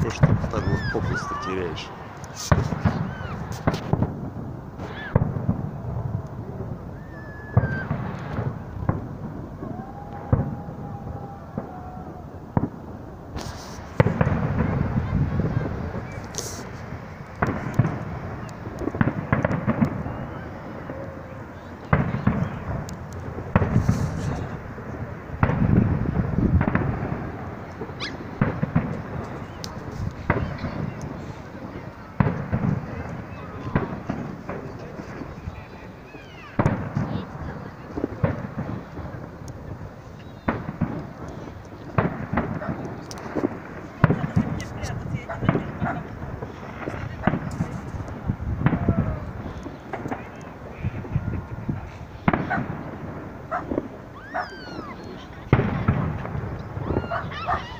Что ж так вот попусто теряешь? Ha ha ha!